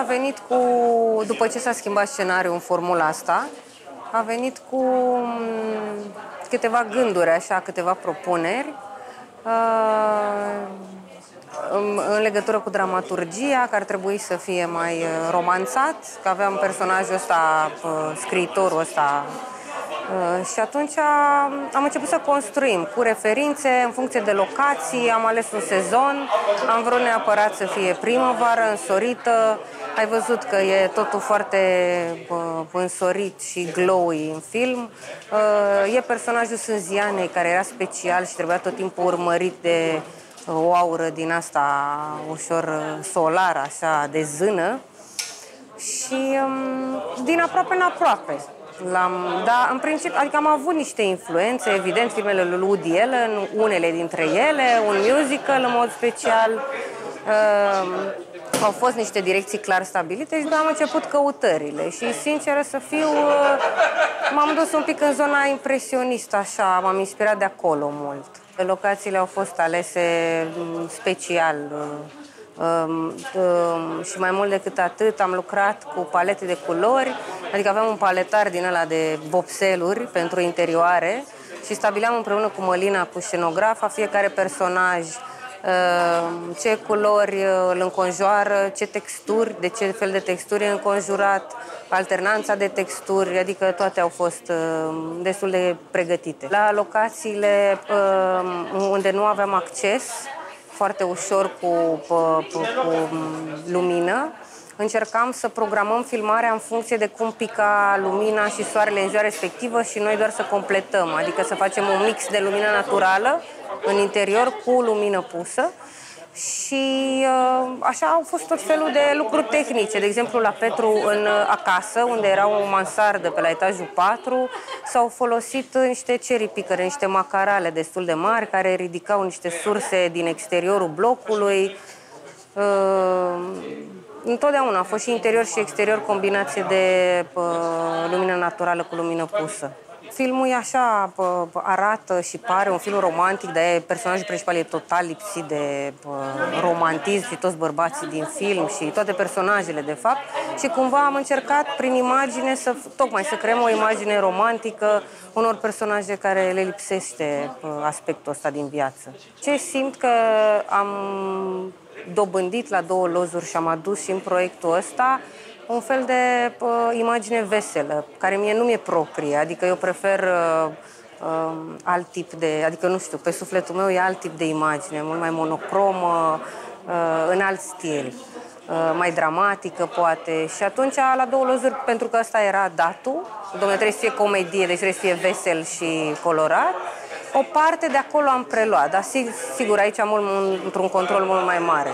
a venit cu, după ce s-a schimbat scenariul în formula asta, a venit cu mm, câteva gânduri, așa, câteva propuneri uh, în legătură cu dramaturgia, că ar trebui să fie mai uh, romanțat, că aveam personajul ăsta, uh, scriitorul ăsta Uh, și atunci am început să construim cu referințe în funcție de locații, am ales un sezon, am vrut neapărat să fie primăvară, însorită, ai văzut că e totul foarte uh, însorit și glowy în film. Uh, e personajul Sânzianei, care era special și trebuia tot timpul urmărit de o aură din asta ușor solară, așa, de zână. Și um, din aproape în aproape. L-am, da, în principiu, adică am avut niște influențe, evident, filmele lui Woody Allen, unele dintre ele, un musical în mod special. Uh, au fost niște direcții clar stabilite și am început căutările și, sinceră să fiu, uh, m-am dus un pic în zona impresionistă, așa, m-am inspirat de acolo mult. Locațiile au fost alese mm, special, uh, Um, um, și mai mult decât atât am lucrat cu palete de culori, adică aveam un paletar din ăla de vopseluri pentru interioare și stabileam împreună cu Mălina, cu scenografa, fiecare personaj um, ce culori uh, îl înconjoară, ce texturi, de ce fel de texturi e înconjurat, alternanța de texturi, adică toate au fost destul de pregătite. La locațiile unde nu aveam acces, foarte ușor cu, cu, cu, cu lumină. Încercam să programăm filmarea în funcție de cum pica lumina și soarele în ziua respectivă și noi doar să completăm, adică să facem un mix de lumină naturală în interior cu lumină pusă și uh, așa au fost tot felul de lucruri tehnice. De exemplu, la Petru în uh, acasă, unde era o mansardă pe la etajul 4, s-au folosit niște ceripicări, niște macarale destul de mari, care ridicau niște surse din exteriorul blocului. Uh, întotdeauna a fost și interior și exterior combinație de lumină naturală cu lumină pusă. Filmul e așa, arată și pare un film romantic, dar personajul principal e total lipsit de romantism și toți bărbații din film și toate personajele, de fapt. Și cumva am încercat prin imagine să, tocmai să creăm o imagine romantică unor personaje care le lipsește aspectul ăsta din viață. Ce simt că am dobândit la două lozuri și am adus și în proiectul ăsta un fel de uh, imagine veselă, care mie nu mi-e proprie, adică eu prefer uh, uh, alt tip de, adică nu știu, pe sufletul meu e alt tip de imagine, mult mai monocromă, uh, în alt stil, uh, mai dramatică poate. Și atunci la două lozuri, pentru că ăsta era datul, domnule, trebuie să fie comedie, deci trebuie să fie vesel și colorat, o parte de acolo am preluat, dar sigur aici am mult, într-un control mult mai mare.